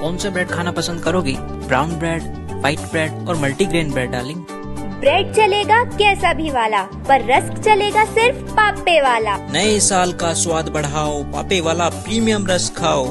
कौन सा ब्रेड खाना पसंद करोगी? ब्राउन ब्रेड व्हाइट ब्रेड और मल्टीग्रेन ब्रेड डार्लिंग ब्रेड चलेगा कैसा भी वाला पर रस्क चलेगा सिर्फ़ पापे वाला। नए साल का स्वाद बढ़ाओ पापे वाला प्रीमियम रस्क खाओ।